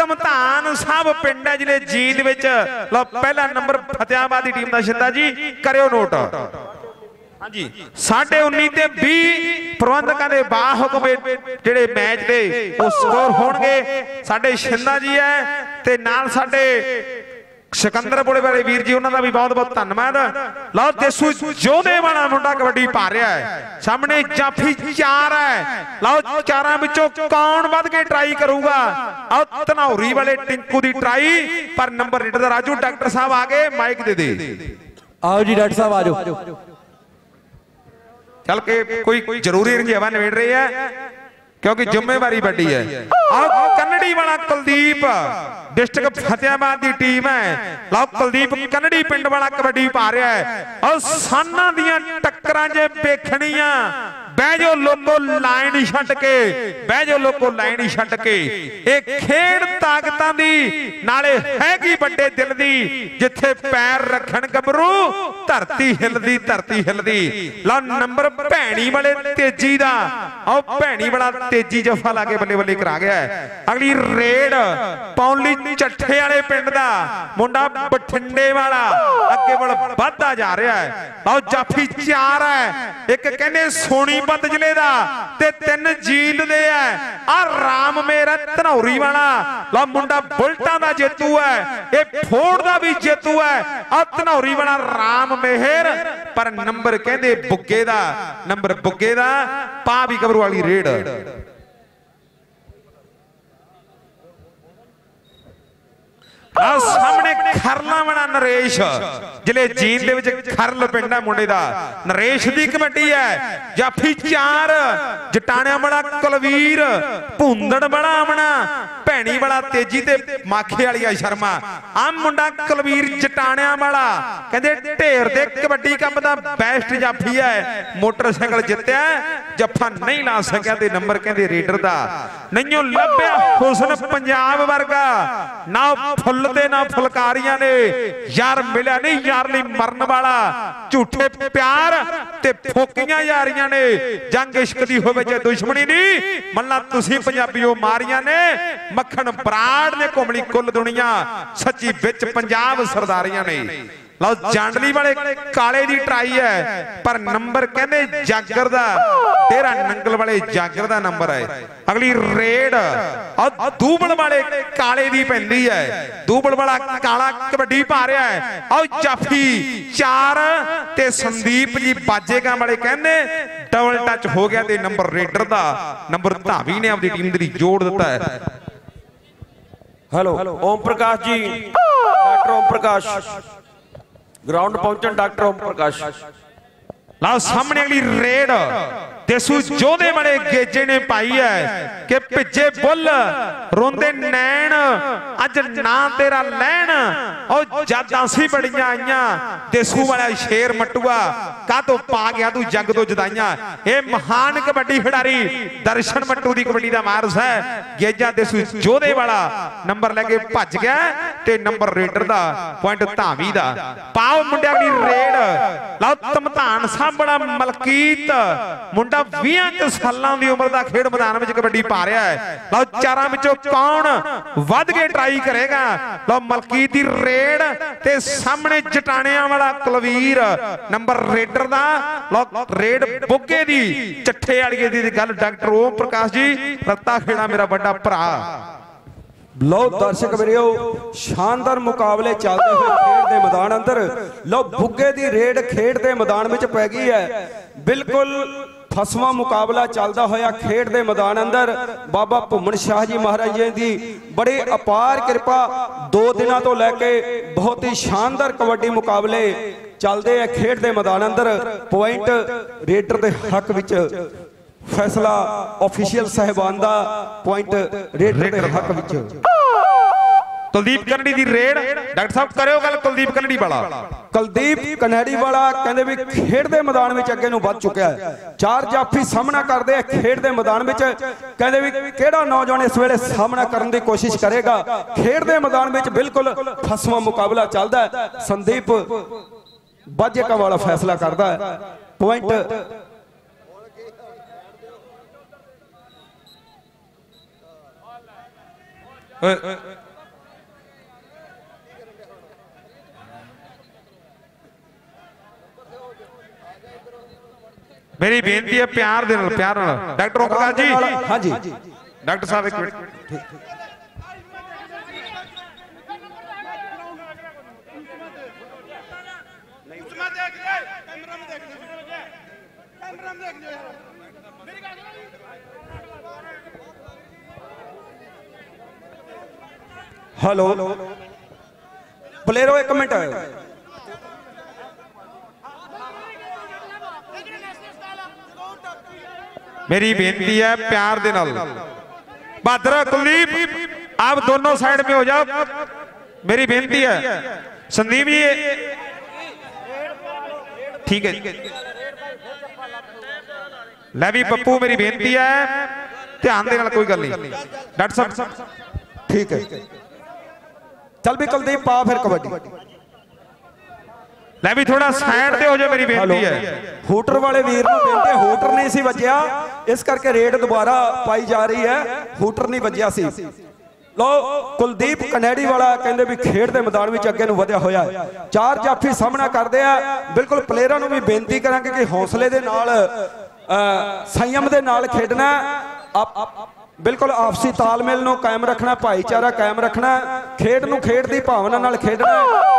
ਤਮਤਾਨ ਸਾਹਿਬ ਪਿੰਡ ਹੈ ਜ਼ਿਲ੍ਹੇ ਜੀਂਦ ਵਿੱਚ ਲਓ ਪਹਿਲਾ ਨੰਬਰ ਫਤਿਆਬਾਦ ਦੀ ਟੀਮ ਦਾ ਸ਼ਿੰਦਾ ਜੀ ਕਰਿਓ ਨੋਟ। ਹਾਂਜੀ। 19 ਤੇ 20 ਪ੍ਰਬੰਧਕਾਂ ਦੇ ਬਾਹੁਕਮ ਜਿਹੜੇ ਮੈਚ ਦੇ ਉਹ ਸਕੋਰ ਹੋਣਗੇ। ਸਾਡੇ ਸ਼ਿੰਦਾ ਜੀ ਹੈ ਤੇ ਨਾਲ ਸਾਡੇ ਸਿਕੰਦਰ ਬੋਲੇ ਵਾਲੇ ਵੀਰ ਜੀ ਉਹਨਾਂ ਦਾ ਵੀ ਬਹੁਤ ਬਹੁਤ ਧੰਨਵਾਦ। ਲਓ ਦੇਸੂ ਜੋਧੇ ਵਾਲਾ ਮੁੰਡਾ ਕਬੱਡੀ ਪਾ ਰਿਹਾ ਹੈ। ਸਾਹਮਣੇ ਜਾਫੀ ਚਾਰ ਹੈ। ਲਓ ਚਾਰਾਂ ਵਿੱਚੋਂ ਕੌਣ ਵੱਧ ਕੇ ਟਰਾਈ ਕਰੂਗਾ? ਆਹ ਧਨੌਰੀ ਵਾਲੇ ਟਿੰਕੂ ਦੀ ਟਰਾਈ ਪਰ ਨੰਬਰ ਰੇਡਰ ਦਾ ਰਾਜੂ ਡਾਕਟਰ ਸਾਹਿਬ ਆ ਗਏ ਮਾਈਕ ਦੇ ਦੇ। ਆਓ ਜੀ ਡਾਕਟਰ ਸਾਹਿਬ ਆਜੋ ਚੱਲ ਕੇ ਕੋਈ ਜ਼ਰੂਰੀ ਰੰਜੇਵਾ ਨਿਬੇੜ ਰਹੇ ਆ ਕਿਉਂਕਿ ਜ਼ਿੰਮੇਵਾਰੀ ਵੱਡੀ ਹੈ। ਆਹ ਕੰਨੜੀ ਵਾਲਾ ਕੁਲਦੀਪ। ਡਿਸਟ੍ਰਿਕਟ ਫਤਿਆਬਾਦ ਦੀ ਟੀਮ ਹੈ। ਲਓ ਕੁਲਦੀਪ ਕੰਨੜੀ ਪਿੰਡ ਵਾਲਾ ਕਬੱਡੀ ਪਾ ਰਿਹਾ ਹੈ। ਆਹ ਸਾਨਾਂ ਦੀਆਂ ਟੱਕਰਾਂ ਜੇ ਵੇਖਣੀਆਂ। ਬਹਿ ਜਾਓ ਲੋਕੋ ਲਾਈਨ ਛੱਡ ਕੇ, ਬਹਿ ਜਾਓ ਲੋਕੋ ਲਾਈਨ ਛੱਡ ਕੇ। ਇਹ ਖੇਡ ਤਾਕਤਾਂ ਦੀ, ਨਾਲੇ ਹੈਗੀ ਵੱਡੇ ਦਿਲ ਦੀ, ਜਿੱਥੇ ਪੈਰ ਰੱਖਣ ਗੱਭਰੂ, ਧਰਤੀ ਹਿਲਦੀ ਧਰਤੀ ਹਿਲਦੀ। ਲਓ ਨੰਬਰ ਭੈਣੀ ਵਾਲੇ ਤੇਜੀ ਦਾ। ਆਓ ਭੈਣੀ ਵਾਲਾ ਤੇਜੀ ਜਫਾ ਲਾ ਕੇ ਬੱਲੇ ਬੱਲੇ ਕਰਾ ਗਿਆ ਹੈ। ਅਗਲੀ ਰੇਡ ਪਾਉਣ ਲਈ ਚੱਠੇ ਵਾਲੇ ਪਿੰਡ ਦਾ। ਮੁੰਡਾ ਬਠਿੰਡੇ ਵਾਲਾ। ਅੱਗੇ ਵੱਲ ਵੱਧਦਾ ਜਾ ਰਿਹਾ ਹੈ। ਆਓ ਜਾਫੀ ਚਾਰ ਹੈ। ਇੱਕ ਕਹਿੰਦੇ ਸੋਨੀਪਤ ਜ਼ਿਲ੍ਹੇ ਦਾ ਤੇ ਤਿੰਨ ਜੀਂਦ ਦੇ ਹੈ ਆ ਰਾਮ ਮੇਰਾ ਧਨੌਰੀ ਵਾਲਾ। ਲਓ ਮੁੰਡਾ ਬੁਲਟਾਂ ਦਾ ਜੇਤੂ ਹੈ ਇਹ ਫੋੜ ਦਾ ਵੀ ਜੇਤੂ ਹੈ ਆ ਧਨੌਰੀ ਵਾਲਾ ਰਾਮ ਮਿਹਰ। ਪਰ ਨੰਬਰ ਕਹਿੰਦੇ ਬੁੱਗੇ ਦਾ। ਨੰਬਰ ਬੁੱਗੇ ਦਾ। ਪਾ ਵੀ ਕਬਰੂ ਵਾਲੀ ਰੇੜ ਆ ਸਾਹਮਣੇ ਖਰਲਾ ਵਾਲਾ ਨਰੇਸ਼ ਜ਼ਿਲ੍ਹੇ ਜੀਂਦ ਦੇ ਵਿੱਚ ਖਰਲ ਪਿੰਡ ਹੈ ਮੁੰਡੇ ਦਾ। ਨਰੇਸ਼ ਦੀ ਕਬੱਡੀ ਹੈ। ਜਾਫੀ ਚਾਰ, ਜਟਾਣਿਆਂ ਵਾਲਾ ਕੁਲਵੀਰ, ਭੁੰਦੜ ਵਾਲਾ ਆਮਣਾ ਭੈਣੀ ਵਾਲਾ ਤੇਜੀ ਤੇ ਮਾਖੇ ਵਾਲੀਆ ਸ਼ਰਮਾ। ਆ ਮੁੰਡਾ ਕੁਲਵੀਰ ਜਟਾਣਿਆਂ ਵਾਲਾ। ਕਹਿੰਦੇ ਢੇਰ ਦੇ ਕਬੱਡੀ ਕੱਪ ਦਾ ਬੈਸਟ ਜਾਫੀ ਹੈ। ਮੋਟਰਸਾਈਕਲ ਜਿੱਤਿਆ, ਜੱਫਾ ਨਹੀਂ ਲਾ ਸਕਿਆ ਤੇ ਨੰਬਰ ਕਹਿੰਦੇ ਰੇਡਰ ਦਾ। ਨਹੀਂਓ ਲੱਭਿਆ ਹੁਸਨ ਪੰਜਾਬ ਵਰਗਾ। ਨਾ ਫੁੱਲ ਤੇ ਨਾ ਫੁਲਕਾਰੀਆਂ ਨੇ। ਯਾਰ ਮਿਲਿਆ ਨਹੀਂ ਯਾਰ ਲਈ ਮਰਨ ਵਾਲਾ। ਝੂਠੇ ਪਿਆਰ ਤੇ ਫੋਕੀਆਂ ਯਾਰੀਆਂ ਨੇ। ਜੰਗ ਇਸ਼ਕ ਦੀ ਹੋਵੇ ਜੇ ਦੁਸ਼ਮਣੀ ਨਹੀਂ ਮੱਲਾ ਤੁਸੀਂ ਪੰਜਾਬੀਓ ਮਾਰੀਆਂ ਨੇ। ਮੱਖਣ ਬਰਾੜ ਨੇ ਘੁੰਮਣੀ ਕੁੱਲ ਦੁਨੀਆ। ਸੱਚੀ ਵਿੱਚ ਪੰਜਾਬ ਸਰਦਾਰੀਆਂ ਨੇ। ਲਓ ਜਾਂਡਲੀ ਵਾਲੇ ਕਾਲੇ ਦੀ ਟਰਾਈ ਹੈ ਪਰ ਨੰਬਰ ਕਹਿੰਦੇ ਜਾਗਰ ਦਾ। ਤੇਰਾ ਨੰਗਲ ਵਾਲੇ ਜਾਗਰ ਦਾ ਨੰਬਰ ਹੈ। ਅਗਲੀ ਰੇਡ। ਆ ਦੂਬਲ ਵਾਲੇ ਕਾਲੇ ਦੀ ਪੈਂਦੀ ਹੈ। ਦੂਬਲ ਵਾਲਾ ਕਾਲਾ ਕਬੱਡੀ ਪਾ ਰਿਹਾ ਹੈ। ਆਓ ਜਾਫੀ ਚਾਰ ਤੇ ਸੰਦੀਪ ਜੀ ਬਾਜੇਗਾ ਵਾਲੇ ਕਹਿੰਦੇ ਡਬਲ ਟੱਚ ਹੋ ਗਿਆ ਤੇ ਨੰਬਰ ਰੇਡਰ ਦਾ। ਨੰਬਰ ਧਾਵੀ ਨੇ ਆਪਣੀ ਟੀਮ ਦੇ ਲਈ ਜੋੜ ਦਿੱਤਾ ਹੈ। Hello Om Prakash ji. Doctor Om Prakash. Ground ਪਹੁੰਚਣ ਡਾਕਟਰ ਓਮ ਪ੍ਰਕਾਸ਼ ਲਓ ਸਾਹਮਣੇ ਅਗਲੀ ਰੇਡ ਦੇਸੂ ਜੋਧੇ ਵਾਲੇ ਗੇਜੇ ਨੇ ਪਾਈ ਹੈ ਕਿ ਭਿੱਜੇ ਬੁੱਲ ਰੋਂਦੇ ਨੈਣ ਅੱਜ ਨਾ ਤੇਰਾ ਲੈਣ। ਉਹ ਜਾਦਾਂ ਸੀ ਬੜੀਆਂ ਆਈਆਂ। ਦੇਸੂ ਵਾਲਾ ਸ਼ੇਰ ਮਟੂਆ ਕਾਹਤੋਂ ਪਾ ਗਿਆ ਤੂੰ ਜੱਗ ਤੋਂ ਜਦਾਈਆਂ? ਇਹ ਮਹਾਨ ਕਬੱਡੀ ਖਿਡਾਰੀ ਦਰਸ਼ਨ ਮੱਟੂ ਦੀ ਕਬੱਡੀ ਦਾ ਵਾਰਸ ਹੈ। ਗੇਜਾ ਦੇਸੂ ਜੋਧੇ ਵਾਲਾ ਨੰਬਰ ਲੈ ਕੇ ਭੱਜ ਗਿਆ ਤੇ ਨੰਬਰ ਰੇਡਰ ਦਾ ਪੁਆਇੰਟ ਧਾਵੀ ਦਾ। ਪਾਓ ਮੁੰਡਿਆਂ ਦੀ ਰੇਡ। ਲਓ ਤਮਤਾਨ ਸਾਹਮਣਾ ਮਲਕੀਤ ਮੁੰਡਾ 20 ਸਾਲਾਂ ਦੀ ਉਮਰ ਦਾ ਖੇਡ ਮੈਦਾਨ ਵਿੱਚ ਕਬੱਡੀ ਪਾ ਰਿਹਾ ਹੈ। ਲਓ ਚਾਰਾਂ ਵਿੱਚੋਂ ਕੌਣ ਵੱਧ ਕੇ ਟਰਾਈ ਕਰੇਗਾ? ਲਓ ਮਲਕੀਤ ਦੀ ਰੇਡ ਤੇ ਸਾਹਮਣੇ ਜਟਾਣਿਆਂ ਵਾਲਾ ਕੁਲਵੀਰ, ਨੰਬਰ ਰੇਡਰ ਦਾ। ਲਓ ਰੇਡ ਬੁੱਗੇ ਦੀ, ਚੱਠੇ ਵਾਲੀਏ ਦੀ ਗੱਲ ਡਾਕਟਰ ਓਮ ਪ੍ਰਕਾਸ਼ ਜੀ, ਰੱਤਾ ਖੇੜਾ ਮੇਰਾ ਵੱਡਾ ਭਰਾ। ਲਓ ਦਰਸ਼ਕ ਵੀਰਿਓ ਸ਼ਾਨਦਾਰ ਮੁਕਾਬਲੇ ਚੱਲਦੇ ਹੋਏ ਖੇਡ ਦੇ ਮੈਦਾਨ ਅੰਦਰ। ਲਓ ਬੁੱਗੇ ਦੀ ਰੇਡ ਖੇਡ ਦੇ ਮੈਦਾਨ ਵਿੱਚ ਪੈ ਗਈ ਹੈ। ਬਿਲਕੁਲ ਫਸਵਾ ਮੁਕਾਬਲਾ ਚੱਲਦਾ ਹੋਇਆ ਖੇਡ ਦੇ ਮੈਦਾਨ ਅੰਦਰ ਬਾਬਾ ਭੁੰਮਣ ਸ਼ਾਹ ਜੀ ਮਹਾਰਾਜ ਜੀ ਦੀ ਬੜੀ ਅਪਾਰ ਕਿਰਪਾ ਦੋ ਦਿਨਾਂ ਤੋਂ ਲੈ ਕੇ ਬਹੁਤ ਹੀ ਸ਼ਾਨਦਾਰ ਕਬੱਡੀ ਮੁਕਾਬਲੇ ਚੱਲਦੇ ਆ ਖੇਡ ਦੇ ਮੈਦਾਨ ਅੰਦਰ। ਪੁਆਇੰਟ ਰੇਡਰ ਦੇ ਹੱਕ ਵਿੱਚ ਫੈਸਲਾ ਆਫੀਸ਼ੀਅਲ ਸਹਿਬਾਨ ਦਾ ਪੁਆਇੰਟ ਰੇਡਰ ਦੇ ਹੱਕ ਵਿੱਚ। ਕੁਲਦੀਪ ਕਨੜੀ ਦੀ ਰੇਡ। ਡਾਕਟਰ ਸਾਹਿਬ ਕਰਿਓ ਗੱਲ ਕੁਲਦੀਪ ਕਨੜੀ ਵਾਲਾ। ਕੁਲਦੀਪ ਕਨੇਡੀ ਵਾਲਾ ਕਹਿੰਦੇ ਵੀ ਖੇਡ ਦੇ ਮੈਦਾਨ ਵਿੱਚ ਅੱਗੇ ਨੂੰ ਵੱਧ ਚੁੱਕਿਆ ਹੈ। ਚਾਰ ਜਾਫੀ ਸਾਹਮਣਾ ਕਰਦੇ ਆ ਖੇਡ ਦੇ ਮੈਦਾਨ ਵਿੱਚ। ਕਹਿੰਦੇ ਵੀ ਕਿਹੜਾ ਨੌਜਵਾਨ ਇਸ ਵੇਲੇ ਸਾਹਮਣਾ ਕਰਨ ਦੀ ਕੋਸ਼ਿਸ਼ ਕਰੇਗਾ? ਖੇਡ ਦੇ ਮੈਦਾਨ ਵਿੱਚ ਬਿਲਕੁਲ ਫਸਵਾ ਮੁਕਾਬਲਾ ਚੱਲਦਾ ਹੈ। ਸੰਦੀਪ ਬਾਜੇਕਾ ਵਾਲਾ ਫੈਸਲਾ ਕਰਦਾ ਹੈ। ਪੁਆਇੰਟ ਓਏ। ਮੇਰੀ ਬੇਨਤੀ ਹੈ ਪਿਆਰ ਦੇ ਨਾਲ ਪਿਆਰ ਨਾਲ ਡਾਕਟਰ ਓਮਕਾਰ ਜੀ ਹਾਂਜੀ ਡਾਕਟਰ ਸਾਹਿਬ ਇੱਕ ਮਿੰਟ ਕੈਮਰਾ ਦੇਖ ਲੈ ਕੈਮਰਾ मेरी बात सुनो ਹੈਲੋ ਪਲੇਅਰੋ ਇੱਕ ਮਿੰਟ मेरी बेनती है प्यार दे नाल बहादुर कुलदीप आप दोनों साइड में हो जाओ मेरी बेनती है संदीप जी ठीक है ਲੈ ਵੀ ਪੱਪੂ ਮੇਰੀ ਬੇਨਤੀ ਹੈ ਧਿਆਨ ਦੇ ਨਾਲ ਕੋਈ ਗੱਲ ਨਹੀਂ ਡਾਕਟਰ ਸਾਹਿਬ ਠੀਕ ਹੈ ਚੱਲ ਵੀ ਕੁਲਦੀਪ ਪਾ ਫਿਰ ਕਬੱਡੀ ਲੈ ਵੀ ਥੋੜਾ ਸਾਈਡ ਤੇ ਹੋ ਜਾ ਮੇਰੀ ਬੇਨਤੀ ਹੈ। ਹੂਟਰ ਵਾਲੇ ਵੀਰ ਨੂੰ ਬੇਨਤੀ ਹੂਟਰ ਨਹੀਂ ਸੀ ਵੱਜਿਆ। ਇਸ ਕਰਕੇ ਰੇਡ ਦੁਬਾਰਾ ਪਾਈ ਜਾ ਰਹੀ ਹੈ। ਹੂਟਰ ਨਹੀਂ ਵੱਜਿਆ ਸੀ। ਲੋ ਕੁਲਦੀਪ ਕਨੇਡੀ ਵਾਲਾ ਕਹਿੰਦੇ ਵੀ ਖੇਡ ਦੇ ਮੈਦਾਨ ਵਿੱਚ ਅੱਗੇ ਨੂੰ ਵਧਿਆ ਹੋਇਆ ਹੈ। ਚਾਰ ਜਾਫੀ ਸਾਹਮਣਾ ਕਰਦੇ ਆ। ਬਿਲਕੁਲ ਪਲੇਅਰਾਂ ਨੂੰ ਵੀ ਬੇਨਤੀ ਕਰਾਂਗੇ ਕਿ ਹੌਸਲੇ ਦੇ ਨਾਲ ਸੰਯਮ ਦੇ ਨਾਲ ਖੇਡਣਾ ਬਿਲਕੁਲ ਆਪਸੀ ਤਾਲਮੇਲ ਨੂੰ ਕਾਇਮ ਰੱਖਣਾ, ਭਾਈਚਾਰਾ ਕਾਇਮ ਰੱਖਣਾ, ਖੇਡ ਨੂੰ ਖੇਡ ਦੀ ਭਾਵਨਾ ਨਾਲ ਖੇਡਣਾ।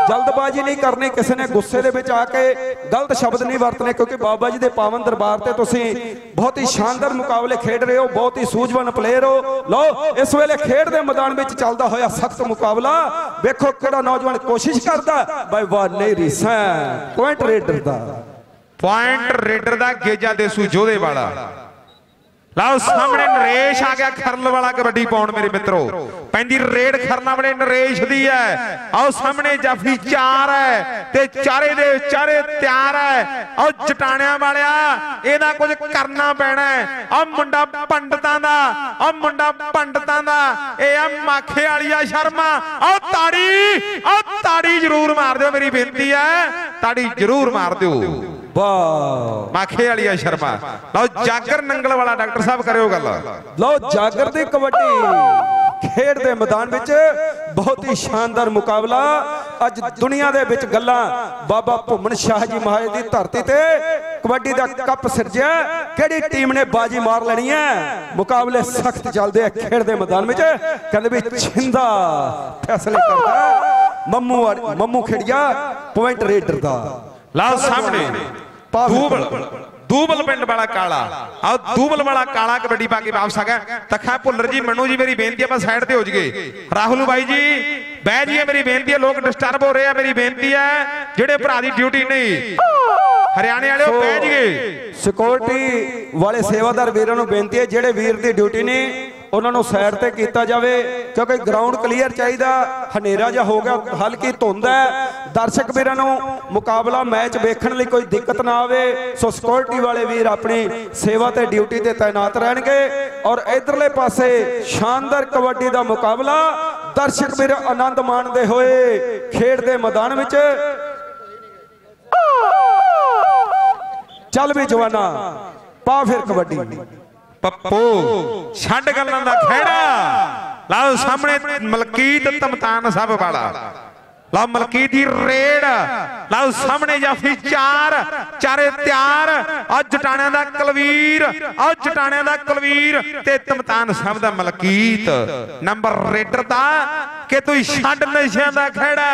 ਜਲਦਬਾਜ਼ੀ ਨਹੀਂ ਕਰਨੀ ਕਿਸੇ ਨੇ, ਗੁੱਸੇ ਦੇ ਵਿੱਚ ਆ ਕੇ ਗਲਤ ਸ਼ਬਦ ਨਹੀਂ ਵਰਤਨੇ, ਕਿਉਂਕਿ ਬਾਬਾ ਜੀ ਦੇ ਪਾਵਨ ਦਰਬਾਰ ਤੇ ਤੁਸੀਂ ਬਹੁਤ ਹੀ ਸ਼ਾਨਦਾਰ ਮੁਕਾਬਲੇ ਖੇਡ ਰਹੇ ਹੋ, ਬਹੁਤ ਹੀ ਸੂਝਵਾਨ ਪਲੇਅਰ ਹੋ। ਲਓ, ਇਸ ਵੇਲੇ ਖੇਡ ਦੇ ਮੈਦਾਨ ਵਿੱਚ ਚੱਲਦਾ ਹੋਇਆ ਸਖਤ ਮੁਕਾਬਲਾ। ਵੇਖੋ ਕਿਹੜਾ ਨੌਜਵਾਨ ਕੋਸ਼ਿਸ਼ ਕਰਦਾ, ਬਾਈ ਵਾਹ ਨਹੀਂ ਰੀਸਾਂ ਪੁਆਇੰਟ ਰੇਡਰ ਦਾ। ਪੁਆਇੰਟ ਰੇਡਰ ਦਾ ਗੇਜਾ ਦੇਸੂ ਜੋਧੇ ਵਾਲਾ। ਲਓ ਸਾਹਮਣੇ ਨਰੇਸ਼ ਆ ਗਿਆ, ਖਰਲ ਵਾਲਾ ਕਬੱਡੀ ਪਾਉਣ ਮੇਰੇ ਮਿੱਤਰੋ। ਪੈਂਦੀ ਰੇਡ ਖਰਨਾ ਵਾਲੇ ਨਰੇਸ਼ ਦੀ ਹੈ। ਆਓ ਸਾਹਮਣੇ ਜਾਫੀ ਚਾਰ ਹੈ ਤੇ ਚਾਰੇ ਦੇ ਚਾਰੇ ਤਿਆਰ ਹੈ। ਆਓ ਜਟਾਣਿਆਂ ਵਾਲਿਆ, ਇਹਦਾ ਕੁਝ ਕਰਨਾ ਪੈਣਾ ਹੈ। ਆਹ ਮੁੰਡਾ ਪੰਡਤਾਂ ਦਾ ਆਹ ਮੁੰਡਾ ਪੰਡਤਾਂ ਦਾ। ਇਹ ਆ ਮਾਖੇ ਵਾਲੀਆ ਸ਼ਰਮਾ। ਆਓ ਤਾੜੀ ਆਓ ਤਾੜੀ ਜ਼ਰੂਰ ਮਾਰ ਦਿਓ, ਮੇਰੀ ਬੇਨਤੀ ਹੈ। ਤਾੜੀ ਜ਼ਰੂਰ ਮਾਰ ਦਿਓ। ਵਾਹ। ਮਾਖੇ ਵਾਲੀਆ ਸ਼ਰਮਾ। ਲਓ ਜਾਗਰ ਨੰਗਲ ਵਾਲਾ ਡਾਕਟਰ ਸਾਹਿਬ ਕਰਿਓ ਗੱਲ। ਲਓ ਜਾਗਰ ਦੀ ਕਬੱਡੀ ਖੇਡ ਦੇ ਮੈਦਾਨ ਵਿੱਚ ਬਹੁਤ ਹੀ ਸ਼ਾਨਦਾਰ ਮੁਕਾਬਲਾ। ਅੱਜ ਦੁਨੀਆ ਦੇ ਵਿੱਚ ਗੱਲਾਂ ਬਾਬਾ ਭੁੰਮਣ ਸ਼ਾਹ ਜੀ ਮਹਾਰਾਜ ਦੀ ਧਰਤੀ ਤੇ ਕਬੱਡੀ ਦਾ ਕੱਪ ਸਿਰਜਿਆ। ਕਿਹੜੀ ਟੀਮ ਨੇ ਬਾਜੀ ਮਾਰ ਲੈਣੀ ਹੈ? ਮੁਕਾਬਲੇ ਸਖਤ ਚੱਲਦੇ ਆ ਖੇਡ ਦੇ ਮੈਦਾਨ ਵਿੱਚ। ਕਹਿੰਦੇ ਵੀ ਛਿੰਦਾ ਫੈਸਲੇ ਕਰਦਾ। ਮੰਮੂ ਮੰਮੂ ਖੇੜਿਆ ਪੁਆਇੰਟ ਰੇਡਰ ਦਾ। ਲਓ ਸਾਹਮਣੇ ਦੂਬਲ ਦੂਬਲ ਪਿੰਡ ਵਾਲਾ ਕਾਲਾ। ਆਓ ਦੂਬਲ ਵਾਲਾ ਕਾਲਾ ਕਬੱਡੀ ਪਾ ਕੇ ਵਾਪਸ ਆ ਗਿਆ। ਤਖਾ ਭੁੱਲਰ ਜੀ ਮੰਨੂ ਜੀ ਮੇਰੀ ਬੇਨਤੀ ਆਪਾਂ ਸਾਈਡ ਤੇ ਹੋ ਜਗੇ ਰਾਹੁਲ ਬਾਈ ਜੀ ਬਹਿ ਜੀਏ ਮੇਰੀ ਬੇਨਤੀ ਹੈ ਲੋਕ ਡਿਸਟਰਬ ਹੋ ਰਹੇ ਆ ਮੇਰੀ ਬੇਨਤੀ ਹੈ ਜਿਹੜੇ ਭਰਾ ਦੀ ਡਿਊਟੀ ਨਹੀਂ। ਹਰਿਆਣੇ ਵਾਲਿਓ ਬਹਿ ਜਗੇ ਸਿਕਿਉਰਿਟੀ ਵਾਲੇ ਸੇਵਾਦਾਰ ਵੀਰਾਂ ਨੂੰ ਬੇਨਤੀ ਹੈ ਜਿਹੜੇ ਵੀਰ ਦੀ ਡਿਊਟੀ ਨਹੀਂ ਉਹਨਾਂ ਨੂੰ ਸਾਈਡ ਤੇ ਕੀਤਾ ਜਾਵੇ, ਕਿਉਂਕਿ ਗਰਾਊਂਡ ਕਲੀਅਰ ਚਾਹੀਦਾ, ਹਨੇਰਾ ਜਿਹਾ ਹੋ ਗਿਆ, ਹਲਕੀ ਧੁੰਦ ਹੈ। ਦਰਸ਼ਕ ਵੀਰਾਂ ਨੂੰ ਮੁਕਾਬਲਾ ਮੈਚ ਵੇਖਣ ਲਈ ਕੋਈ ਦਿੱਕਤ ਨਾ ਆਵੇ। ਸੋ ਸਿਕਿਉਰਿਟੀ ਵਾਲੇ ਵੀਰ ਆਪਣੀ ਸੇਵਾ ਤੇ ਡਿਊਟੀ ਤੇ ਤਾਇਨਾਤ ਰਹਿਣਗੇ। ਔਰ ਇਧਰਲੇ ਪਾਸੇ ਸ਼ਾਨਦਾਰ ਕਬੱਡੀ ਦਾ ਮੁਕਾਬਲਾ ਦਰਸ਼ਕ ਵੀਰ ਆਨੰਦ ਮਾਣਦੇ ਹੋਏ ਖੇਡ ਦੇ ਮੈਦਾਨ ਵਿੱਚ। ਚੱਲ ਵੀ ਜਵਾਨਾ, ਪਾ ਫਿਰ ਕਬੱਡੀ। ਪੱਪੂ, ਛੱਡ ਗੱਲਾਂ ਦਾ ਖਹਿੜਾ। ਲਓ ਸਾਹਮਣੇ ਮਲਕੀਤ ਤਮਤਾਨ ਸਭ ਵਾਲਾ। ਲਓ ਮਲਕੀਤ ਦੀ ਰੇਡ ਲਓ ਸਾਹਮਣੇ ਜਾਫੀ ਚਾਰ, ਚਾਰੇ ਤਿਆਰ। ਆ ਜਟਾਣਿਆਂ ਦਾ ਕਲਵੀਰ ਆ ਜਟਾਣਿਆਂ ਦਾ ਕਲਵੀਰ ਤੇ ਤਮਤਾਨ ਸਾਹਿਬ ਦਾ ਮਲਕੀਤ। ਨੰਬਰ ਰੇਡਰ ਦਾ ਕਿ ਤੂੰ ਛੱਡ ਨਸ਼ਿਆਂ ਦਾ ਖਹਿੜਾ।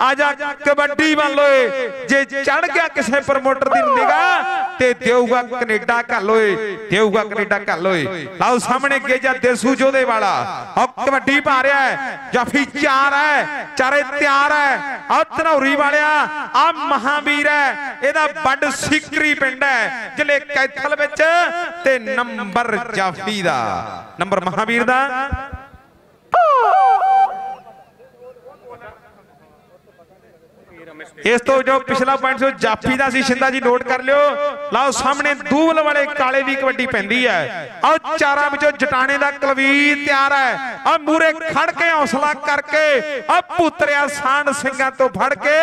ਆ ਜਾ ਕਬੱਡੀ ਵੱਲ ਓਏ। ਜੇ ਚੜ ਗਿਆ ਕਿਸੇ ਪ੍ਰਮੋਟਰ ਦੀ ਨਿਗਾਹ ਤੇ ਦੇਊਗਾ ਕੈਨੇਡਾ ਘੱਲ ਓਏ, ਦੇਊਗਾ ਕੈਨੇਡਾ ਘੱਲ ਓਏ। ਲਓ ਸਾਹਮਣੇ ਗੇਜਾ ਦੇਸੂ ਜੋਧੇ ਵਾਲਾ। ਆ ਕਬੱਡੀ ਪਾ ਰਿਹਾ ਹੈ, ਜਾਫੀ ਚਾਰ ਹੈ, ਚਾਰੇ ਤਿਆਰ ਹੈ। ਆ ਧਨੌਰੀ ਵਾਲਿਆ ਆ ਮਹਾਵੀਰ ਹੈ, ਇਹਦਾ ਵੱਡ ਸਿਕਰੀ ਪਿੰਡ ਹੈ, ਜ਼ਿਲ੍ਹੇ ਕੈਥਲ ਵਿੱਚ ਤੇ ਨੰਬਰ ਜਾਫੀ ਦਾ। ਨੰਬਰ ਮਹਾਵੀਰ ਦਾ। ਇਸ ਤੋਂ ਜੋ ਪਿਛਲਾ ਪੁਆਇੰਟ ਸੀ ਉਹ ਦਾ ਸੀ। ਸ਼ਿੰਦਾ ਜੀ ਨੋਟ ਕਰ ਲਿਓ। ਲਓ ਸਾਹਮਣੇ ਦੂਵਲ ਵਾਲੇ ਕਾਲੇ ਦੀ ਕਬੱਡੀ ਪੈਂਦੀ ਹੈ। ਆਹ ਚਾਰਾਂ ਵਿੱਚੋਂ ਜਟਾਣੇ ਦਾ ਕਲਵੀਰ ਤਿਆਰ ਹੈ। ਆ ਮੂਰੇ ਖੜ ਕੇ ਹੌਸਲਾ ਕਰਕੇ ਆ ਪੁੱਤਰਿਆ ਸਾਂਢ ਸਿੰਘਾਂ ਤੋਂ ਫੜ ਕੇ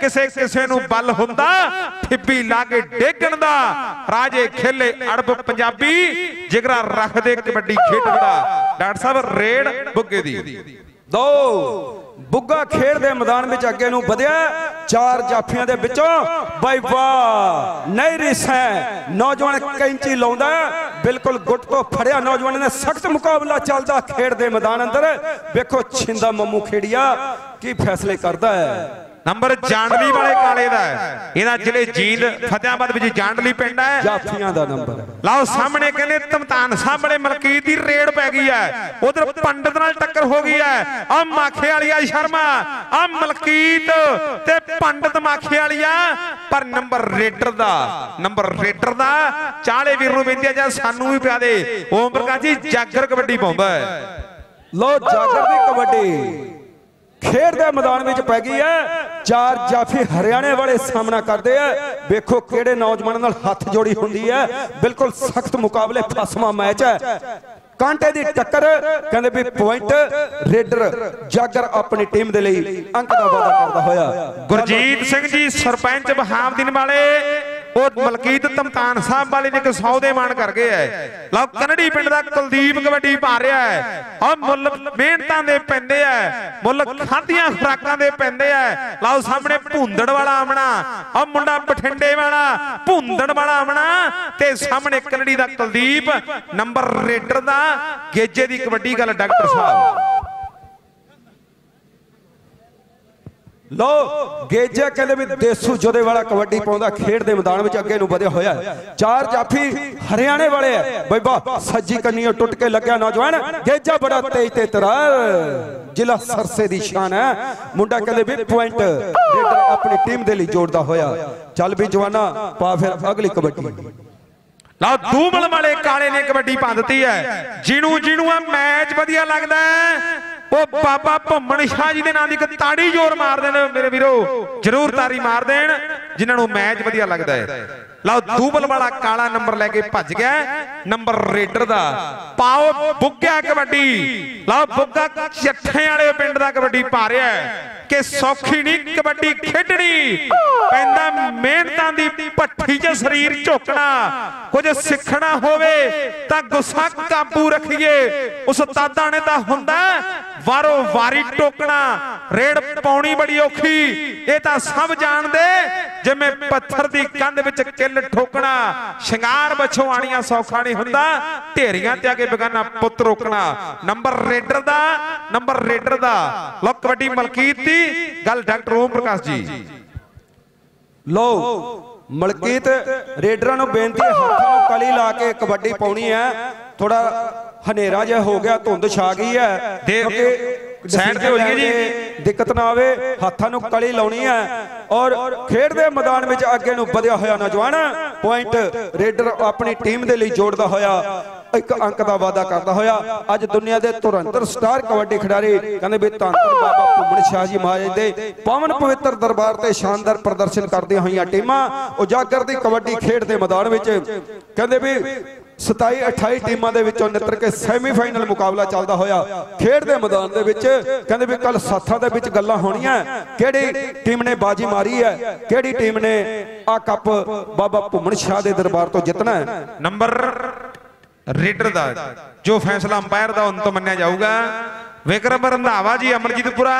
ਕਿਸੇ ਕਿਸੇ ਨੂੰ ਬਲ ਹੁੰਦਾ ਠਿੱਬੀ ਲਾ ਕੇ ਡੇਗਣ ਦਾ। ਰਾਜੇ ਖੇਲੇ ਅੜਬ ਪੰਜਾਬੀ, ਜਿਗਰਾ ਰੱਖਦੇ ਕਬੱਡੀ ਖੇਡਣ ਦਾ। ਡਾਕਟਰ ਸਾਹਿਬ, ਰੇਡ ਬੁੱਗੇ ਦੀ। ਦੋ। ਬੁੱਗਾ ਖੇਡ ਦੇ ਮੈਦਾਨ ਵਿੱਚ ਅੱਗੇ ਨੂੰ ਵਧਿਆ। ਚਾਰ ਜਾਫੀਆਂ ਦੇ ਵਿੱਚੋਂ ਬਾਈ ਵਾਹ ਨਹੀਂ ਰਿਸੈ ਨੌਜਵਾਨ ਕੈਂਚੀ ਲਾਉਂਦਾ ਬਿਲਕੁਲ ਗੁੱਟ ਤੋਂ ਫੜਿਆ। ਨੌਜਵਾਨ ਨੇ ਸਖਤ ਮੁਕਾਬਲਾ ਚੱਲਦਾ ਖੇਡ ਦੇ ਮੈਦਾਨ ਅੰਦਰ। ਵੇਖੋ ਛਿੰਦਾ ਮੰਮੂ ਖੇੜੀਆ, ਕੀ ਫੈਸਲੇ ਕਰਦਾ ਹੈ। ਨੰਬਰ ਜਾਂਡਲੀ ਵਾਲੇ ਕਾਲੇ ਦਾ। ਇਹਦਾ ਜ਼ਿਲ੍ਹੇ ਜੀਂਦ ਫਤਿਆਬਾਦ ਵਿੱਚ ਜਾਂਡਲੀ ਪਿੰਡ ਹੈ। ਜਾਫੀਆਂ ਦਾ ਨੰਬਰ ਲਓ ਸਾਹਮਣੇ ਕਹਿੰਦੇ ਤਮਤਾਨ ਸਾਹਮਣੇ ਮਲਕੀਤ ਦੀ ਰੇਡ ਪੈ ਗਈ ਹੈ। ਉਧਰ ਪੰਡਤ ਨਾਲ ਟੱਕਰ ਹੋ ਗਈ ਹੈ। ਆ ਮਾਖੇ ਵਾਲੀਆ ਸ਼ਰਮਾ ਆ ਮਲਕੀਤ ਤੇ ਪੰਡਤ ਮਾਖੇ ਵਾਲੀਆ ਪਰ ਨੰਬਰ ਰੇਡਰ ਦਾ ਨੰਬਰ ਰੇਡਰ ਦਾ ਚਾਲੇ ਵੀਰ ਨੂੰ ਬੇਨਤੀ ਹੈ ਜਾਂ ਸਾਨੂੰ ਵੀ ਪਿਆ ਦੇ। ਓਮ ਪ੍ਰਕਾਸ਼ ਜੀ ਜਾਗਰ ਕਬੱਡੀ ਪਾਉਂਦਾ ਹੈ। ਲੋ ਜਾਗਰ ਦੀ ਕਬੱਡੀ ਖੇਡ ਦੇ ਮੈਦਾਨ ਵਿੱਚ ਪੈ ਗਈ ਹੈ। ਚਾਰ ਜਾਫੀ ਹਰਿਆਣੇ ਵਾਲੇ ਸਾਹਮਣਾ ਕਰਦੇ ਆ। ਵੇਖੋ ਕਿਹੜੇ ਨੌਜਵਾਨਾਂ ਨਾਲ ਹੱਥ ਜੋੜੀ ਹੁੰਦੀ ਹੈ ਬਿਲਕੁਲ ਸਖਤ ਮੁਕਾਬਲੇ ਫਸਵਾ ਮੈਚ ਹੈ ਕਾਂਟੇ ਦੀ ਟੱਕਰ, ਕਹਿੰਦੇ ਵੀ ਪੁਆਇੰਟ, ਰੇਡਰ ਜਾਗਰ ਆਪਣੀ ਟੀਮ ਦੇ ਲਈ ਅੰਕ ਦਾ ਵਾਅਦਾ ਕਰਦਾ ਹੋਇਆ। ਗੁਰਜੀਤ ਸਿੰਘ ਜੀ, ਸਰਪੰਚ ਬਹਾਵਦੀਨ ਵਾਲੇ। ਉਹ ਮਲਕੀਤ ਤਮਤਾਨ ਸਾਹਿਬ ਵਾਲੇ ਨੇ ਇੱਕ 100 ਦੇ ਕਰ ਗਏ ਐ। ਲਓ ਕਨੜੀ ਪਿੰਡ ਦਾ ਕੁਲਦੀਪ ਕਬੱਡੀ ਪਾ ਰਿਹਾ ਹੈ ਆ ਮੁੱਲ ਮਿਹਨਤਾਂ ਦੇ ਪੈਂਦੇ ਐ। ਮੁੱਲ ਖਾਧੀਆਂ ਖੁਰਾਕਾਂ ਦੇ ਪੈਂਦੇ ਐ। ਲਓ ਸਾਹਮਣੇ ਭੁੰਦੜ ਵਾਲਾ ਆਮਣਾ ਆ ਮੁੰਡਾ ਬਠਿੰਡੇ ਵਾਲਾ, ਭੁੰਦੜ ਵਾਲਾ ਆਮਣਾ ਤੇ ਸਾਹਮਣੇ ਕਨੜੀ ਦਾ ਕੁਲਦੀਪ, ਨੰਬਰ ਰੇਡਰ ਦਾ, ਗੇਜੇ ਦੀ ਕਬੱਡੀ ਗੱਲ ਡਾਕਟਰ ਸਾਹਿਬ। ਲਓ ਗੇਜਾ ਕਹਿੰਦੇ ਵੀ ਦੇਸੂ ਜੋਦੇ ਵਾਲਾ ਕਬੱਡੀ ਪਾਉਂਦਾ, ਖੇਡ ਦੇ ਮੈਦਾਨ ਵਿੱਚ ਅੱਗੇ ਨੂੰ ਵਧਿਆ ਹੋਇਆ ਹੈ। ਚਾਰ ਜਾਫੀ ਹਰਿਆਣੇ ਵਾਲੇ ਆ ਬਈ ਸੱਜੀ ਕੰਨੀਓ ਟੁੱਟ ਕੇ ਲੱਗਿਆ ਨੌਜਵਾਨ। ਗੇਜਾ ਬੜਾ ਤੇਜ ਤੇ ਤਰਾਰ ਜ਼ਿਲ੍ਹਾ ਸਰਸੇ ਦੀ ਸ਼ਾਨ ਹੈ। ਮੁੰਡਾ ਕਹਿੰਦੇ ਵੀ ਪੁਆਇੰਟ ਰੇਡਰ ਆਪਣੀ ਟੀਮ ਦੇ ਲਈ ਜੋੜਦਾ ਹੋਇਆ। ਚੱਲ ਵੀ ਜਵਾਨਾ, ਪਾ ਫਿਰ ਅਗਲੀ ਕਬੱਡੀ। ਲਓ, ਦੂਮਲ ਵਾਲੇ ਕਾਲੇ ਨੇ ਕਬੱਡੀ ਪਾ ਦਿੱਤੀ ਹੈ। ਜਿਹਨੂੰ ਜਿਹਨੂੰ ਆ ਮੈਚ ਵਧੀਆ ਲੱਗਦਾ ਹੈ। ਉਹ ਬਾਬਾ ਭੰਮਣ ਸ਼ਾਹ ਜੀ ਦੇ ਨਾਂ ਦੀ ਇੱਕ ਤਾੜੀ ਜ਼ੋਰ ਮਾਰ ਦੇਣ ਮੇਰੇ ਵੀਰੋ, ਜ਼ਰੂਰ ਤਾੜੀ ਮਾਰ ਦੇਣ, ਜਿਨ੍ਹਾਂ ਨੂੰ ਮੈਚ ਵਧੀਆ ਲੱਗਦਾ ਹੈ। ਲਓ, ਦੂਬਲ ਵਾਲਾ ਕਾਲਾ ਨੰਬਰ ਲੈ ਕੇ ਭੱਜ ਗਿਆ। ਨੰਬਰ ਰੇਡਰ ਦਾ। ਪਾਓ ਬੁੱਗਾ ਕਬੱਡੀ। ਲਓ, ਬੁੱਗਾ ਚੱਠੇ ਵਾਲੇ ਪਿੰਡ ਦਾ ਕਬੱਡੀ ਪਾ ਰਿਹਾ ਕਿ ਸੌਖੀ ਨਹੀਂ ਕਬੱਡੀ ਖੇਡਣੀ। ਪੈਂਦਾ ਮਿਹਨਤਾਂ ਦੀ ਭੱਠੀ 'ਚ ਸਰੀਰ ਝੋਕਣਾ। ਕੁਝ ਸਿੱਖਣਾ ਹੋਵੇ ਤਾਂ ਗੁੱਸਾ ਕਾਬੂ ਰੱਖੀਏ। ਉਸਤਾਦਾਂ ਨੇ ਤਾਂ ਹੁੰਦਾ ਵਾਰੋ ਵਾਰੀ ਟੋਕਣਾ। ਰੇੜ ਪਾਉਣੀ ਬੜੀ ਔਖੀ। ਇਹ ਤਾਂ ਸਭ ਜਾਣਦੇ ਜਿਵੇਂ ਪੱਥਰ ਦੀ ਕੰਧ ਵਿੱਚ ਕਿੱਲ ਠੋਕਣਾ, ਸ਼ਿੰਗਾਰ ਬਛਵਾਣੀਆਂ ਸੌਖਾ ਨਹੀਂ ਹੁੰਦਾ, ਢੇਰੀਆਂ ਤੇ ਆ ਕੇ ਬਗਾਨਾ ਪੁੱਤ ਰੋਕਣਾ। ਨੰਬਰ ਰੇਡਰ ਦਾ, ਨੰਬਰ ਰੇਡਰ ਦਾ। ਲੋ ਕਬੱਡੀ ਮਲਕੀਤ ਦੀ ਗੱਲ ਡਾਕਟਰ ਓਮ ਪ੍ਰਕਾਸ਼ ਜੀ। ਲੋ ਮਲਕੀਤ ਰੇਡਰਾਂ ਨੂੰ ਬੇਨਤੀ ਹੈ, ਹੱਥਾਂ ਨੂੰ ਕਲੀ ਲਾ ਕੇ ਕਬੱਡੀ ਪਾਉਣੀ ਹੈ। ਥੋੜਾ ਹਨੇਰਾ ਜਿਹਾ ਹੋ ਗਿਆ, ਧੁੰਦ ਛਾ ਗਈ ਹੈ ਦੇ- ਕਿਉਂਕਿ ਸਾਈਡ ਤੇ ਹੋ ਜਾਈਏ ਜੀ। ਦਿੱਕਤ ਨਾ ਆਵੇ ਹੱਥਾਂ ਨੂੰ ਕਲੀ ਲਾਉਣੀ ਹੈ ਔਰ ਖੇਡ ਦੇ ਮੈਦਾਨ ਵਿੱਚ ਅੱਗੇ ਨੂੰ ਵਧਿਆ ਹੋਇਆ ਨੌਜਵਾਨ ਪੁਆਇੰਟ ਰੇਡਰ ਆਪਣੀ ਟੀਮ ਦੇ ਲਈ ਜੋੜਦਾ ਹੋਇਆ ਇੱਕ ਅੰਕ ਦਾ ਵਾਅਦਾ ਕਰਦਾ ਹੋਇਆ ਅੱਜ ਦੁਨੀਆ ਦੇ ਤੁਰੰਤਰ ਸਟਾਰ ਕਬੱਡੀ ਖਿਡਾਰੀ ਕਹਿੰਦੇ ਵੀ ਧੰਨ ਧੰਨ ਬਾਬਾ ਭੁੰਮਣ ਸ਼ਾਹ ਜੀ ਮਹਾਰਾਜ ਦੇ ਪਾਵਨ ਪਵਿੱਤਰ ਦਰਬਾਰ ਤੇ ਸ਼ਾਨਦਾਰ ਪ੍ਰਦਰਸ਼ਨ ਕਰਦੀਆਂ ਹੋਈਆਂ ਟੀਮਾਂ ਉਜਾਗਰ ਦੀ ਕਬੱਡੀ ਖੇਡ ਦੇ ਮੈਦਾਨ ਵਿੱਚ ਕਹਿੰਦੇ ਵੀ 27 28 ਟੀਮਾਂ ਦੇ ਵਿੱਚੋਂ ਨਿੱਤਰ ਕੇ ਸੈਮੀਫਾਈਨਲ ਮੁਕਾਬਲਾ ਚੱਲਦਾ ਹੋਇਆ। ਖੇਡ ਦੇ ਮੈਦਾਨ ਦੇ ਵਿੱਚ ਕਹਿੰਦੇ ਵੀ ਕੱਲ ਸਾਥਾਂ ਦੇ ਵਿੱਚ ਗੱਲਾਂ ਹੋਣੀਆਂ। ਕਿਹੜੀ ਟੀਮ ਨੇ ਬਾਜੀ ਮਾਰੀ ਹੈ? ਕਿਹੜੀ ਟੀਮ ਨੇ ਆ ਕੱਪ ਬਾਬਾ ਭੁੰਮਣ ਸ਼ਾਹ ਦੇ ਦਰਬਾਰ ਤੋਂ ਜਿੱਤਣਾ ਹੈ? ਨੰਬਰ ਰੇਡਰ ਦਾ, ਜੋ ਫੈਸਲਾ ਅੰਪਾਇਰ ਦਾ, ਉਹਨਾਂ ਤੋਂ ਮੰਨਿਆ ਜਾਊਗਾ। ਵਿਕਰਮ ਰੰਧਾਵਾ ਜੀ, ਅਮਰਜੀਤਪੁਰਾ।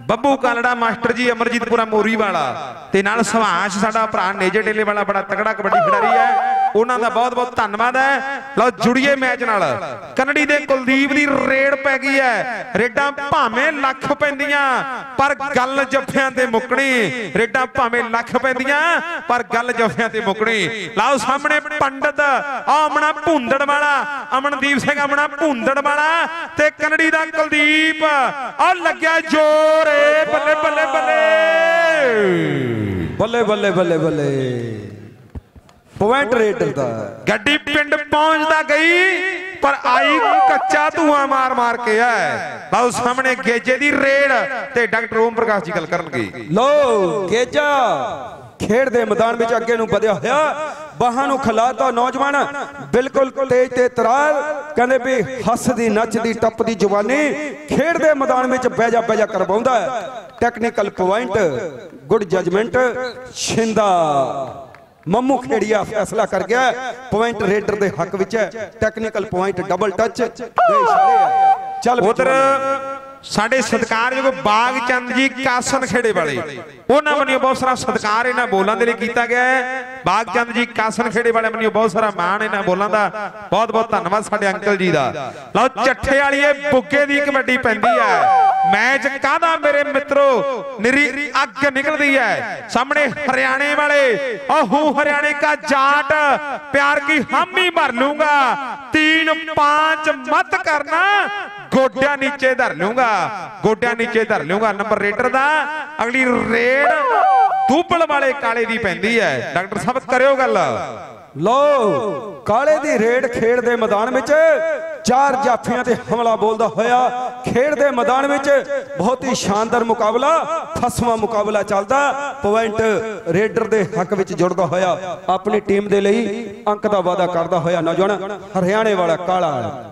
ਬੱਬੂ ਕਾਲੜਾ, ਮਾਸਟਰ ਜੀ ਅਮਰਜੀਤਪੁਰਾ ਮੋਰੀ ਵਾਲਾ। ਤੇ ਨਾਲ ਸੁਭਾਸ਼ ਸਾਡਾ ਭਰਾ ਨੇਜੇ ਡੇਲੇ ਵਾਲਾ ਬੜਾ ਤਕੜਾ ਕਬੱਡੀ ਖਿਡਾਰੀ ਹੈ। ਉਹਨਾਂ ਦਾ ਬਹੁਤ ਬਹੁਤ ਧੰਨਵਾਦ ਹੈ। ਲਓ, ਜੁੜੀਏ ਮੈਚ ਨਾਲ। ਕਨੜੀ ਦੇ ਕੁਲਦੀਪ ਦੀ ਰੇਡ ਪੈ ਗਈ ਹੈ। ਰੇਡਾਂ ਭਾਵੇਂ ਲੱਖ ਪੈਂਦੀਆਂ, ਪਰ ਗੱਲ ਜੱਫਿਆਂ ਤੇ ਮੁੱਕਣੀ। ਰੇਡਾਂ ਭਾਵੇਂ ਲੱਖ ਪੈਂਦੀਆਂ, ਪਰ ਗੱਲ ਜੱਫਿਆਂ ਤੇ ਮੁੱਕਣੀ। ਲਓ, ਸਾਹਮਣੇ ਪੰਡਤ ਆਮਣਾ ਭੁੰਦੜ ਵਾਲਾ, ਅਮਨਦੀਪ ਸਿੰਘ ਅਮਣਾ ਭੁੰਦੜ ਵਾਲਾ ਤੇ ਕਨੜੀ ਦਾ ਕੁਲਦੀਪ। ਆ ਲੱਗਿਆ ਜੋਰ। ਏ ਬੱਲੇ ਬੱਲੇ ਬੱਲੇ। ਬੱਲੇ ਬੱਲੇ ਬੱਲੇ ਬੱਲੇ। ਪੁਆਇੰਟ ਰੇਡਰ ਦਾ। ਗੱਡੀ ਪਿੰਡ ਪਹੁੰਚਦਾ ਗਈ ਪਰ ਆਈ ਕੱਚਾ ਧੂਆਂ ਮਾਰ ਮਾਰ ਕੇ ਹੈ ਲਓ ਸਾਹਮਣੇ ਗੇਜੇ ਦੀ ਰੇਡ ਤੇ ਡਾਕਟਰ ਓਮ ਪ੍ਰਕਾਸ਼ ਜੀ ਗੱਲ ਕਰਨਗੇ ਲੋ ਗੇਜਾ ਖੇਡ ਦੇ ਮੈਦਾਨ ਵਿੱਚ ਅੱਗੇ ਨੂੰ ਵਧਿਆ ਹੋਇਆ। ਬਾਹਾਂ ਨੂੰ ਖਿਲਾਤਾ ਨੌਜਵਾਨ। ਬਿਲਕੁਲ ਤੇਜ਼ ਤੇ ਤਰਾਰ। ਕਹਿੰਦੇ ਵੀ ਹੱਸਦੀ ਨੱਚਦੀ ਟੱਪਦੀ ਜਵਾਨੀ ਖੇਡ ਦੇ ਮੈਦਾਨ ਵਿੱਚ ਬੈਜਾ ਬੈਜਾ ਕਰਵਾਉਂਦਾ technical point good judgement Shinda Mammu ਖੇੜੀਆ ਫੈਸਲਾ ਕਰ ਗਿਆ ਪੁਆਇੰਟ ਰੇਡਰ ਦੇ ਹੱਕ ਵਿੱਚ ਹੈ। ਟੈਕਨੀਕਲ ਪੁਆਇੰਟ ਡਬਲ ਟੱਚ ਦੇ ਇਸ਼ਾਰੇ ਹੈ। ਚੱਲ ਉਧਰ। ਸਾਡੇ ਸਤਿਕਾਰਯੋਗ ਬਾਗ ਚੰਦ ਜੀ ਕਾਸਨ ਖੇੜੇ ਵਾਲੇ। ਉਹਨਾਂ ਵੱਲੋਂ ਬਹੁਤ ਸਾਰਾ ਸਤਿਕਾਰ ਇਹਨਾਂ ਬੋਲਾਂ ਦੇ ਲਈ ਕੀਤਾ ਗਿਆ ਹੈ। ਬਾਗ ਚੰਦ ਜੀ ਕਾਸਨ ਖੇੜੇ ਵਾਲੇ ਵੱਲੋਂ ਬਹੁਤ ਸਾਰਾ ਮਾਣ ਇਹਨਾਂ ਬੋਲਾਂ ਦਾ। ਬਹੁਤ ਬਹੁਤ ਧੰਨਵਾਦ ਸਾਡੇ ਅੰਕਲ ਜੀ ਦਾ। ਲਓ ਚੱਠੇ ਵਾਲੀਏ ਬੁੱਗੇ ਦੀ ਕਬੱਡੀ ਪੈਂਦੀ ਹੈ। ਮੈਚ ਕਾਹਦਾ ਮੇਰੇ ਮਿੱਤਰੋ? ਨਿਰੀ ਅੱਗ ਨਿਕਲਦੀ ਹੈ। ਸਾਹਮਣੇ ਹਰਿਆਣੇ ਵਾਲੇ। ਓਹੂ ਹਰਿਆਣੇ ਕਾ ਜਾਟ। ਪਿਆਰ ਕੀ ਹਾਮੀ ਭਰ ਲੂੰਗਾ। 3 5 ਮਤ ਕਰਨਾ। ਗੋਡਿਆਂ ਨੀਚੇ ਧਰ ਲੂੰਗਾ ਗੋਡਿਆਂ ਨੀਚੇ ਧਰ ਲੂੰਗਾ ਨੰਬਰ ਰੇਡਰ ਦਾ। ਅਗਲੀ ਰੇਡ ਦੂਬਲ ਵਾਲੇ ਕਾਲੇ ਦੀ ਪੈਂਦੀ ਹੈ। ਡਾਕਟਰ ਸਾਹਿਬ ਕਰਿਓ ਗੱਲ। ਲੋ ਕਾਲੇ ਦੀ ਰੇਡ ਖੇਡ ਦੇ ਮੈਦਾਨ ਵਿੱਚ ਚਾਰ ਜਾਫੀਆਂ ਤੇ ਹਮਲਾ ਬੋਲਦਾ ਹੋਇਆ। ਖੇਡ ਦੇ ਮੈਦਾਨ ਵਿੱਚ ਬਹੁਤ ਹੀ ਸ਼ਾਨਦਾਰ ਮੁਕਾਬਲਾ ਫਸਵਾ ਮੁਕਾਬਲਾ ਚੱਲਦਾ। ਪੁਆਇੰਟ ਰੇਡਰ ਦੇ ਹੱਕ ਵਿੱਚ ਜੁੜਦਾ ਹੋਇਆ। ਆਪਣੀ ਟੀਮ ਦੇ ਲਈ ਅੰਕ ਦਾ ਵਾਅਦਾ ਕਰਦਾ ਹੋਇਆ। ਨੌਜਵਾਨ ਹਰਿਆਣੇ ਵਾਲਾ ਕਾਲਾ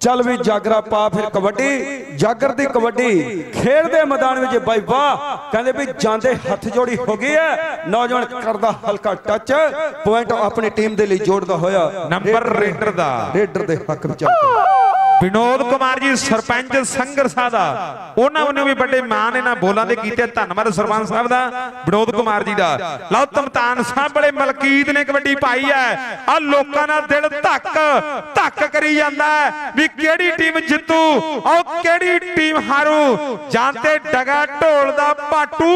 ਚੱਲ ਵੀ ਜਾਗਰਾ ਪਾ ਫਿਰ ਕਬੱਡੀ ਜਾਗਰ ਦੀ ਕਬੱਡੀ ਖੇਡ ਦੇ ਮੈਦਾਨ ਵਿੱਚ ਬਾਈ ਵਾਹ ਕਹਿੰਦੇ ਵੀ ਜਾਂਦੇ ਹੱਥ ਜੋੜੀ ਹੋ ਗਈ ਹੈ ਨੌਜਵਾਨ ਕਰਦਾ ਹਲਕਾ ਟੱਚ ਪੁਆਇੰਟ ਆਪਣੀ ਟੀਮ ਦੇ ਲਈ ਜੋੜਦਾ ਹੋਇਆ ਨੰਬਰ ਰੇਡਰ ਦਾ। ਰੇਡਰ ਦੇ ਹੱਕ ਵਿੱਚ ਆਉਂਦਾ ਵਿਨੋਦ ਕੁਮਾਰ ਜੀ, ਸਰਪੰਚ ਸੰਗਰਸਾ ਦਾ। ਉਹਨਾਂ ਵੱਲੋਂ ਵੀ ਵੱਡੇ ਮਾਣ ਇਹਨਾਂ ਬੋਲਾਂ ਦੇ ਕੀਤੇ। ਧੰਨਵਾਦ ਸਰਪੰਚ ਸਾਹਿਬ ਦਾ, ਵਿਨੋਦ ਕੁਮਾਰ ਜੀ ਦਾ। ਲਓ, ਤਮਤਾਨ ਸਾਹਿਬ ਵਾਲੇ ਮਲਕੀਤ ਨੇ ਕਬੱਡੀ ਪਾਈ ਹੈ। ਆ ਲੋਕਾਂ ਦਾ ਦਿਲ ਧੱਕ ਧੱਕ ਕਰੀ ਜਾਂਦਾ ਵੀ ਕਿਹੜੀ ਟੀਮ ਜਿੱਤੂ, ਆਹ ਕਿਹੜੀ ਟੀਮ ਹਾਰੂ? ਜਾਂ ਤੇ ਡਗਾ ਢੋਲ ਦਾ ਪਾਟੂ,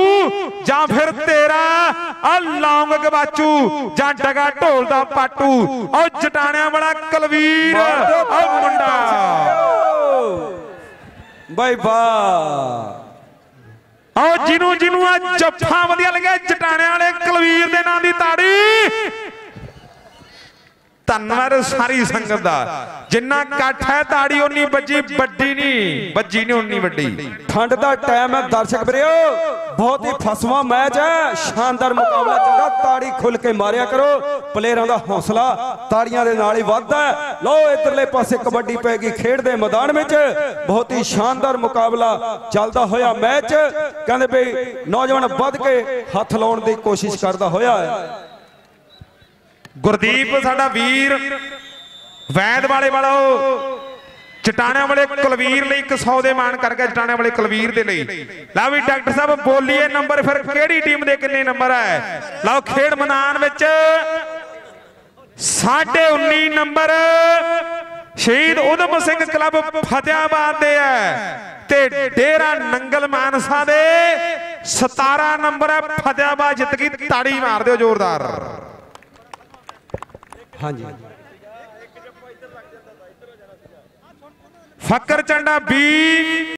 ਜਾਂ ਫਿਰ ਤੇਰਾ ਆ ਲੌਂਗ ਗਵਾਚੂ, ਜਾਂ ਡਗਾ ਢੋਲ ਦਾ ਪਾਟੂ? ਉਹ ਜਟਾਣਿਆਂ ਵਾਲਾ ਕਲਵੀਰ ਉਹ ਮੁੰਡਾ। ਬਾਈ ਵਾਹ ਆਓ ਜਿਹਨੂੰ ਜਿਹਨੂੰ ਆ ਜੱਫਾ ਵਧੀਆ ਲੱਗਿਆ, ਜਟਾਣਿਆਂ ਵਾਲੇ ਕਲਵੀਰ ਦੇ ਨਾਂ ਦੀ ਤਾੜੀ। ਧੰਨਵਾਦ ਸਾਰੀ ਸੰਗਤ ਦਾ। ਜਿੰਨਾ ਇਕੱਠ ਹੈ ਤਾੜੀ ਉਨੀ ਵੱਜੀ ਵੱਡੀ ਨਹੀਂ ਵੱਜੀ ਨਹੀਂ ਉਨੀ ਵੱਡੀ ਠੰਡ ਦਾ ਟਾਈਮ ਹੈ ਦਰਸ਼ਕ ਵੀਰਿਓ ਬਹੁਤ ਹੀ ਫਸਵਾ ਮੈਚ ਹੈ। ਸ਼ਾਨਦਾਰ ਮੁਕਾਬਲਾ ਚੱਲਦਾ ਤਾੜੀ ਖੁੱਲ ਕੇ ਮਾਰਿਆ ਕਰੋ। ਪਲੇਅਰਾਂ ਦਾ ਹੌਸਲਾ ਤਾੜੀਆਂ ਦੇ ਨਾਲ ਹੀ ਵੱਧਦਾ ਹੈ। ਲਓ ਇਧਰਲੇ ਪਾਸੇ ਕਬੱਡੀ ਪੈ ਗਈ ਖੇਡ ਦੇ ਮੈਦਾਨ ਵਿੱਚ। ਬਹੁਤ ਹੀ ਸ਼ਾਨਦਾਰ ਮੁਕਾਬਲਾ ਚੱਲਦਾ ਹੋਇਆ ਮੈਚ। ਕਹਿੰਦੇ ਬਈ ਨੌਜਵਾਨ ਵੱਧ ਕੇ ਹੱਥ ਲਾਉਣ ਦੀ ਕੋਸ਼ਿਸ਼ ਕਰਦਾ ਹੋਇਆ ਹੈ। ਗੁਰਦੀਪ, ਸਾਡਾ ਵੀਰ। ਵੈਦ ਵਾਲੇ ਵਾਲੋ ਚਟਾਣਿਆਂ ਵਾਲੇ ਕੁਲਵੀਰ ਲਈ 100 ਦੇ ਮਾਨ ਕਰ ਗਿਆ ਚਟਾਣਿਆਂ ਵਾਲੇ ਕੁਲਵੀਰ ਦੇ ਲਈ। ਲਓ ਵੀ ਡਾਕਟਰ ਸਾਹਿਬ, ਬੋਲੀਏ ਨੰਬਰ ਫਿਰ ਕਿਹੜੀ ਟੀਮ ਦੇ ਕਿੰਨੇ ਨੰਬਰ ਹੈ ਲਓ ਖੇਡ ਮੈਦਾਨ ਵਿੱਚ ਸਾਢੇ 19 ਨੰਬਰ ਸ਼ਹੀਦ ਉਦਮ ਸਿੰਘ ਕਲੱਬ ਫਤਿਆਬਾਦ ਦੇ ਹੈ ਤੇ ਡੇਰਾ ਨੰਗਲ ਮਾਨਸਾ ਦੇ 17 ਨੰਬਰ ਹੈ ਫਤਿਆਬਾਦ ਜਿੱਤ ਗਈ, ਤਾੜੀ ਮਾਰ ਦਿਓ, ਜ਼ੋਰਦਾਰ। ਹਾਂਜੀ। ਫੱਕਰ ਚੰਡਾ ਬੀ